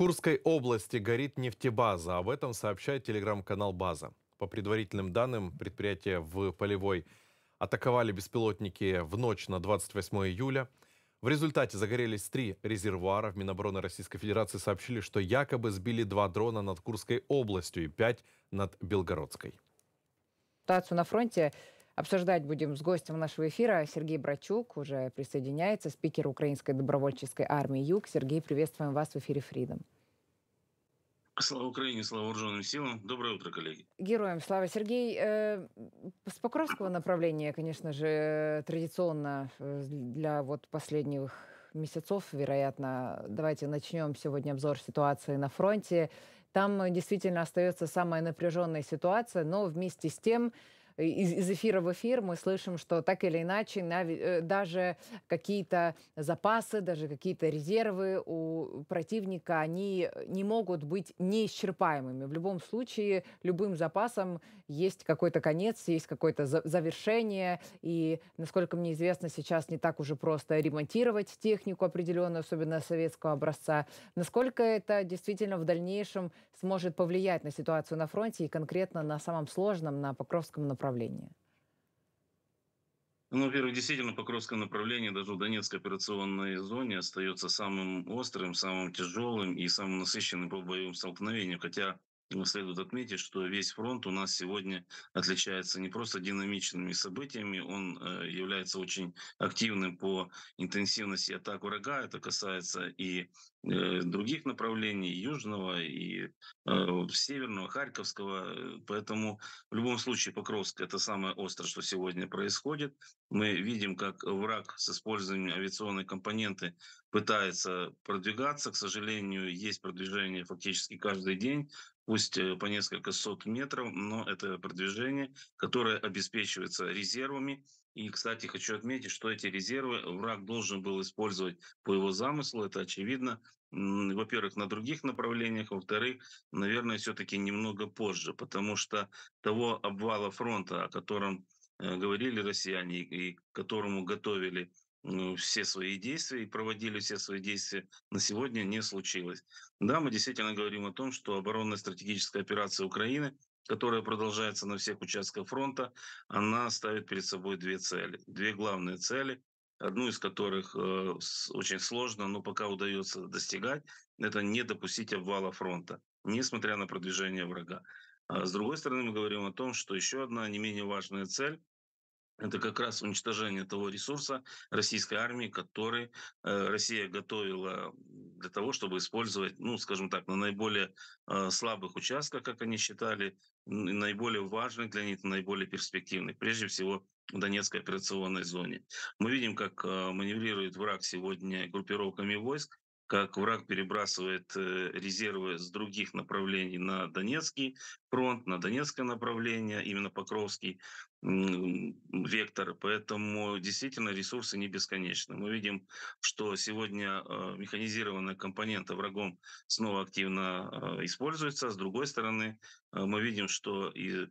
Курской области горит нефтебаза. Об этом сообщает телеграм-канал «База». По предварительным данным, предприятие в Полевой атаковали беспилотники в ночь на 28 июля. В результате загорелись три резервуара. В Минобороны Российской Федерации сообщили, что якобы сбили два дрона над Курской областью и пять над Белгородской. Ситуацию на фронте Обсуждать будем с гостем нашего эфира. Сергей Брачук уже присоединяется, спикер Украинской добровольческой армии «Юг». Сергей, приветствуем вас в эфире «Фридом». Слава Украине, слава вооруженным силам. Доброе утро, коллеги. Героям слава. Сергей, э, с Покровского направления, конечно же, традиционно э, для вот последних месяцев, вероятно, давайте начнем сегодня обзор ситуации на фронте. Там действительно остается самая напряженная ситуация, но вместе с тем из, из эфира в эфир мы слышим, что так или иначе э, даже какие-то запасы, даже какие-то резервы у противника, они не могут быть неисчерпаемыми. В любом случае, любым запасом есть какой-то конец, есть какое-то завершение. И, насколько мне известно, сейчас не так уже просто ремонтировать технику определенную, особенно советского образца. Насколько это действительно в дальнейшем сможет повлиять на ситуацию на фронте и конкретно на самом сложном, на Покровском направлении? Направления? Ну, во-первых, действительно, Покровское направление даже в Донецкой операционной зоне остается самым острым, самым тяжелым и самым насыщенным по боевым столкновениям. Хотя следует отметить, что весь фронт у нас сегодня отличается не просто динамичными событиями, он э, является очень активным по интенсивности атак врага. Это касается и других направлений, южного, и э, северного, харьковского. Поэтому в любом случае Покровск — это самое острое, что сегодня происходит. Мы видим, как враг с использованием авиационной компоненты пытается продвигаться. К сожалению, есть продвижение фактически каждый день пусть э, по несколько сот метров, но это продвижение, которое обеспечивается резервами. И, кстати, хочу отметить, что эти резервы враг должен был использовать по его замыслу, это очевидно, во-первых, на других направлениях, во-вторых, наверное, все-таки немного позже, потому что того обвала фронта, о котором э, говорили россияне и которому готовили все свои действия и проводили все свои действия, на сегодня не случилось. Да, мы действительно говорим о том, что оборонная стратегическая операция Украины, которая продолжается на всех участках фронта, она ставит перед собой две цели. Две главные цели, одну из которых э, очень сложно, но пока удается достигать, это не допустить обвала фронта, несмотря на продвижение врага. А с другой стороны, мы говорим о том, что еще одна не менее важная цель это как раз уничтожение того ресурса российской армии, который э, Россия готовила для того, чтобы использовать, ну, скажем так, на наиболее э, слабых участках, как они считали, наиболее важных для них, наиболее перспективных, прежде всего в Донецкой операционной зоне. Мы видим, как э, маневрирует враг сегодня группировками войск, как враг перебрасывает резервы с других направлений на Донецкий фронт, на Донецкое направление, именно Покровский вектор. Поэтому действительно ресурсы не бесконечны. Мы видим, что сегодня э, механизированная компонента врагом снова активно э, используется. С другой стороны, мы видим, что и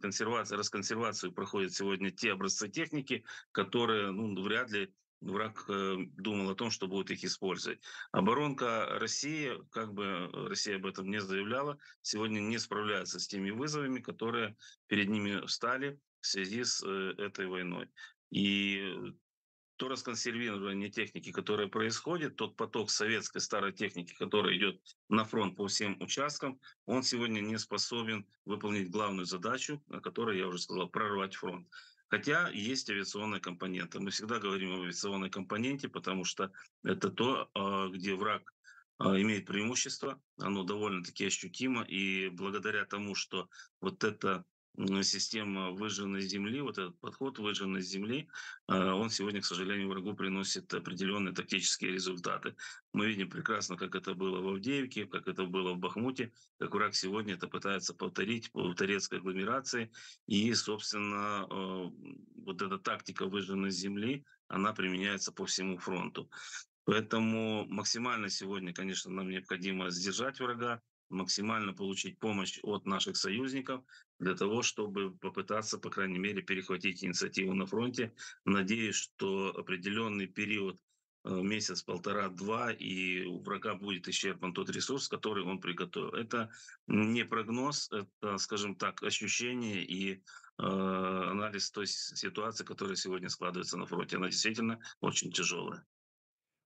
консервация, расконсервацию проходят сегодня те образцы техники, которые ну, вряд ли враг э, думал о том, что будет их использовать. Оборонка России, как бы Россия об этом не заявляла, сегодня не справляется с теми вызовами, которые перед ними встали в связи с э, этой войной. И то расконсервирование техники, которое происходит, тот поток советской старой техники, который идет на фронт по всем участкам, он сегодня не способен выполнить главную задачу, о которой я уже сказал, прорвать фронт. Хотя есть авиационная компонента. Мы всегда говорим об авиационной компоненте, потому что это то, а, где враг а, имеет преимущество, оно довольно-таки ощутимо, и благодаря тому, что вот это система выжженной земли, вот этот подход выжженной земли, а, он сегодня, к сожалению, врагу приносит определенные тактические результаты. Мы видим прекрасно, как это было в Авдеевке, как это было в Бахмуте, как враг сегодня это пытается повторить по турецкой агломерации. И, собственно, а, вот эта тактика выжженной земли, она применяется по всему фронту. Поэтому максимально сегодня, конечно, нам необходимо сдержать врага, максимально получить помощь от наших союзников для того, чтобы попытаться, по крайней мере, перехватить инициативу на фронте. Надеюсь, что определенный период месяц, полтора, два, и у врага будет исчерпан тот ресурс, который он приготовил. Это не прогноз, это, скажем так, ощущение и э, анализ той ситуации, которая сегодня складывается на фронте. Она действительно очень тяжелая.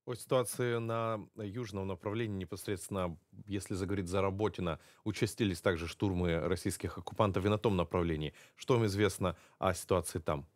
О ситуации на южном направлении непосредственно, если заговорить за Работина, участились также штурмы российских оккупантов и на том направлении. Что вам известно о ситуации там?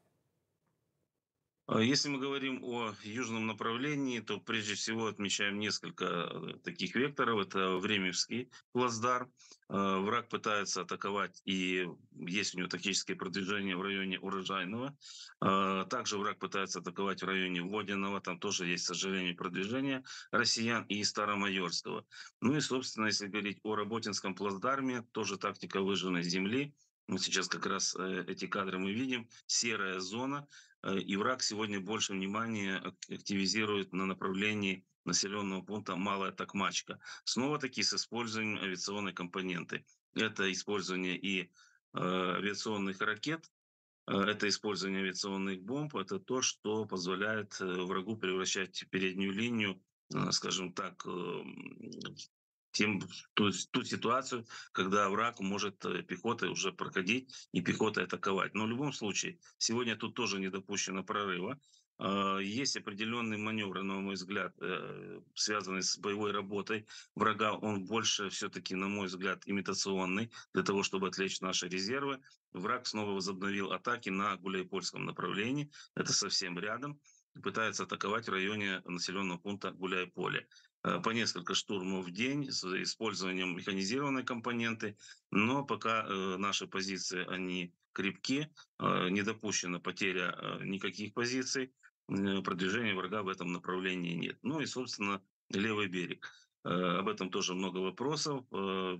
А если мы говорим о южном направлении, то прежде всего отмечаем несколько э, таких векторов. Это Времевский плацдарм. Э, враг пытается атаковать, и есть у него тактические продвижения в районе Урожайного. Э, также враг пытается атаковать в районе Водяного. Там тоже есть, к сожалению, продвижение россиян и Старомайорского. Ну и, собственно, если говорить о Работинском плацдарме, тоже тактика выжженной земли. Вот сейчас как раз эти кадры мы видим. Серая зона – и враг сегодня больше внимания активизирует на направлении населенного пункта Малая Токмачка. Снова-таки с использованием авиационной компоненты. Это использование и э, авиационных ракет, э, это использование авиационных бомб, это то, что позволяет врагу превращать переднюю линию, скажем так, тем, ту, ту ситуацию, когда враг может э, пехотой уже проходить и пехотой атаковать. Но в любом случае, сегодня тут тоже не допущено прорыва. А, есть определенный маневр, на мой взгляд, э, связанный с боевой работой врага. Он больше все-таки, на мой взгляд, имитационный, для того, чтобы отвлечь наши резервы. Враг снова возобновил атаки на Гуляйпольском направлении. Это совсем рядом пытается атаковать в районе населенного пункта Гуляй-Поле. Э, по несколько штурмов в день с использованием механизированной компоненты, но пока э, наши позиции, они крепки, э, не допущена потеря никаких позиций, продвижения врага в этом направлении нет. Ну и, собственно, левый берег. Об этом тоже много вопросов.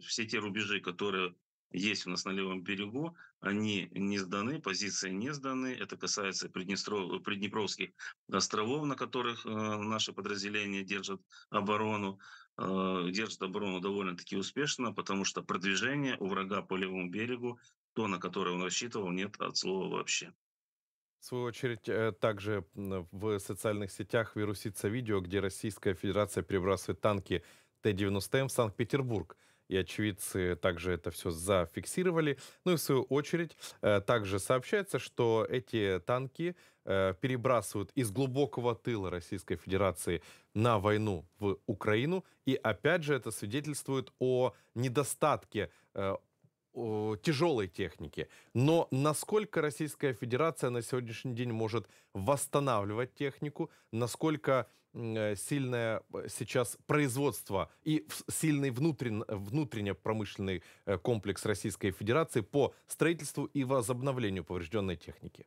Все те рубежи, которые есть у нас на левом берегу, они не сданы, позиции не сданы. Это касается Приднестров... Приднепровских островов, на которых э, наши подразделения держат оборону. Э, держат оборону довольно-таки успешно, потому что продвижение у врага по левому берегу, то, на которое он рассчитывал, нет от слова вообще. В свою очередь, э, также в социальных сетях вирусится видео, где Российская Федерация перебрасывает танки Т-90М в Санкт-Петербург и очевидцы также это все зафиксировали. Ну и в свою очередь э, также сообщается, что эти танки э, перебрасывают из глубокого тыла Российской Федерации на войну в Украину. И опять же это свидетельствует о недостатке э, тяжелой техники. Но насколько Российская Федерация на сегодняшний день может восстанавливать технику, насколько сильное э, сейчас производство и сильный внутрен, внутренне промышленный э, комплекс Российской Федерации по строительству и возобновлению поврежденной техники?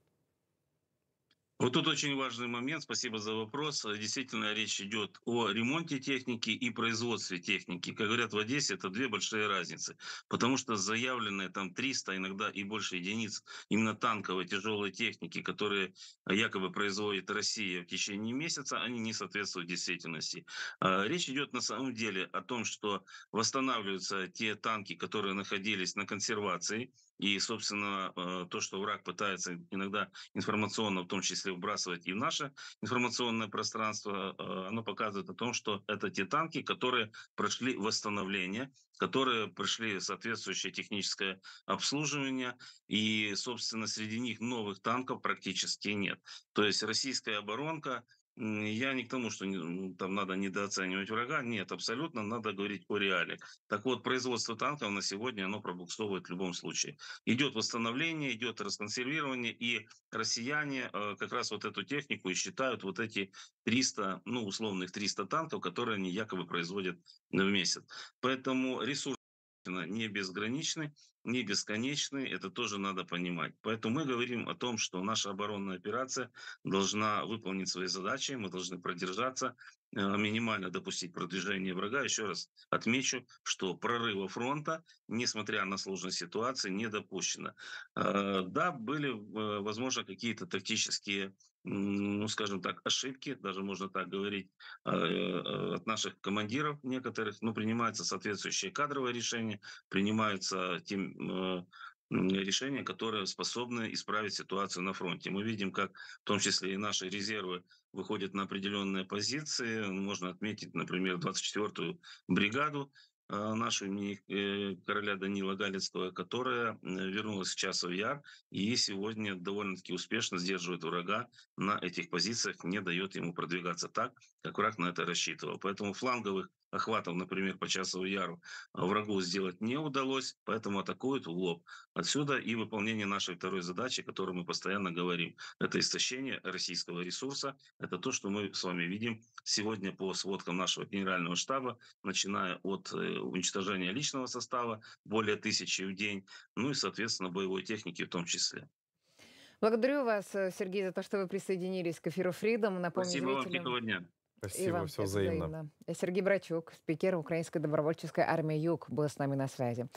Вот тут очень важный момент, спасибо за вопрос. Действительно, речь идет о ремонте техники и производстве техники. Как говорят в Одессе, это две большие разницы. Потому что заявленные там 300, иногда и больше единиц именно танковой тяжелой техники, которые якобы производит Россия в течение месяца, они не соответствуют действительности. А, речь идет на самом деле о том, что восстанавливаются те танки, которые находились на консервации, и, собственно, э, то, что враг пытается иногда информационно, в том числе, вбрасывать и в наше информационное пространство, э, оно показывает о том, что это те танки, которые прошли восстановление, которые прошли соответствующее техническое обслуживание, и, собственно, среди них новых танков практически нет. То есть российская оборонка я не к тому, что там надо недооценивать врага. Нет, абсолютно надо говорить о реале. Так вот, производство танков на сегодня, оно пробуксовывает в любом случае. Идет восстановление, идет расконсервирование, и россияне э, как раз вот эту технику и считают вот эти 300, ну, условных 300 танков, которые они якобы производят в месяц. Поэтому ресурс не безграничный не бесконечный, это тоже надо понимать. Поэтому мы говорим о том, что наша оборонная операция должна выполнить свои задачи, мы должны продержаться, э, минимально допустить продвижение врага. Еще раз отмечу, что прорыва фронта, несмотря на сложность ситуации, не допущено. Э, да, были, э, возможно, какие-то тактические ну, скажем так, ошибки, даже можно так говорить, от наших командиров некоторых, но принимаются соответствующие кадровые решения, принимаются тем Э, решения, которые способны исправить ситуацию на фронте. Мы видим, как в том числе и наши резервы выходят на определенные позиции. Можно отметить, например, 24-ю бригаду, нашу имени э, короля Данила Галицкого, которая вернулась в Часов Яр и сегодня довольно-таки успешно сдерживает врага на этих позициях, не дает ему продвигаться так, как враг на это рассчитывал. Поэтому фланговых охватов, например, по Часову Яру а, врагу сделать не удалось, поэтому атакуют в лоб. Отсюда и выполнение нашей второй задачи, о которой мы постоянно говорим. Это истощение российского ресурса. Это то, что мы с вами видим сегодня по сводкам нашего генерального штаба, начиная от э, уничтожения личного состава, более тысячи в день, ну и, соответственно, боевой техники в том числе. Благодарю вас, э, Сергей, за то, что вы присоединились к эфиру Freedom. Напомню Спасибо зрителям... вам, дня. Спасибо, вам все взаимно. взаимно. Сергей Брачук, спикер Украинской добровольческой армии «Юг», был с нами на связи.